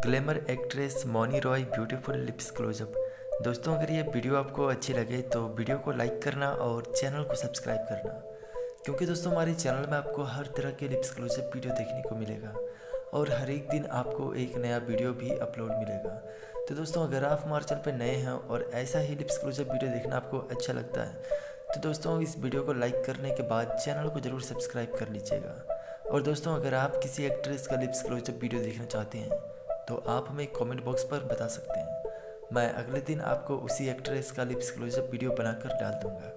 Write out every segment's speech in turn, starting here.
Glamour actress Mouni Roy beautiful lips close up. दोस्तों, अगर ये वीडियो आपको अच्छी लगे तो वीडियो को लाइक करना और चैनल को सब्सक्राइब करना। क्योंकि दोस्तों, हमारे चैनल में आपको हर तरह के लिप्स क्लोजअप वीडियो देखने को मिलेगा और हर एक दिन आपको एक नया वीडियो भी अपलोड मिलेगा। तो दोस्तों, अगर आप हमारे चैनल पर नए हैं और ऐसा ही लिप्स क्लोजअप वीडियो देखना आपको अच्छा लगता है तो दोस्तों, इस वीडियो को लाइक करने के बाद चैनल को ज़रूर सब्सक्राइब कर लीजिएगा। और दोस्तों, अगर आप किसी एक्ट्रेस का लिप्स क्लोजअप वीडियो देखना चाहते हैं तो आप हमें कमेंट बॉक्स पर बता सकते हैं। मैं अगले दिन आपको उसी एक्ट्रेस का लिप्स क्लोजअप वीडियो बनाकर डाल दूँगा।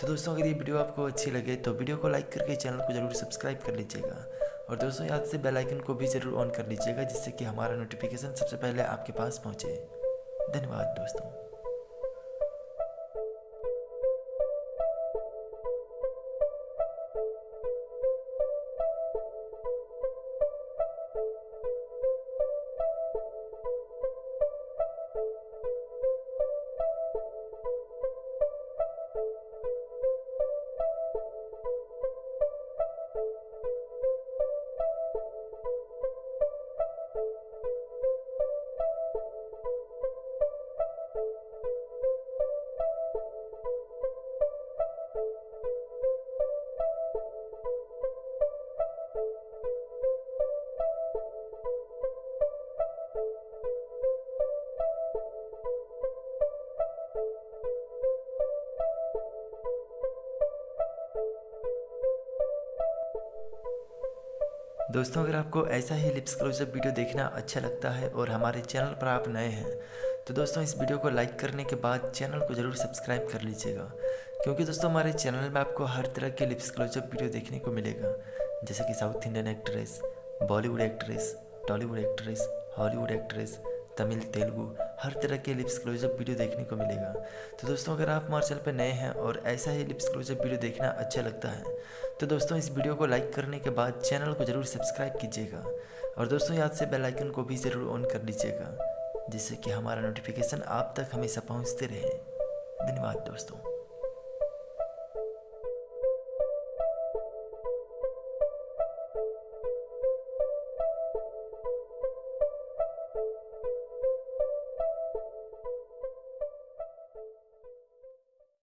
तो दोस्तों, अगर ये वीडियो आपको अच्छी लगे तो वीडियो को लाइक करके चैनल को ज़रूर सब्सक्राइब कर लीजिएगा। और दोस्तों याद से बेल आइकन को भी ज़रूर ऑन कर लीजिएगा, जिससे कि हमारा नोटिफिकेशन सबसे पहले आपके पास पहुँचे। धन्यवाद दोस्तों। दोस्तों, अगर आपको ऐसा ही लिप्स क्लोजअप वीडियो देखना अच्छा लगता है और हमारे चैनल पर आप नए हैं तो दोस्तों, इस वीडियो को लाइक करने के बाद चैनल को ज़रूर सब्सक्राइब कर लीजिएगा। क्योंकि दोस्तों, हमारे चैनल में आपको हर तरह के लिप्स क्लोजअप वीडियो देखने को मिलेगा। जैसे कि south Indian actress Bollywood actress Tollywood actress Hollywood actress Tamil, Telugu हर तरह के लिप्स क्लोजअप वीडियो देखने को मिलेगा। तो दोस्तों, अगर आप हमारे चैनल पर नए हैं और ऐसा ही लिप्स क्लोजअप वीडियो देखना अच्छा लगता है तो दोस्तों, इस वीडियो को लाइक करने के बाद चैनल को ज़रूर सब्सक्राइब कीजिएगा। और दोस्तों, याद से बेल आइकन को भी ज़रूर ऑन कर लीजिएगा, जिससे कि हमारा नोटिफिकेशन आप तक हमेशा पहुँचते रहे। धन्यवाद दोस्तों।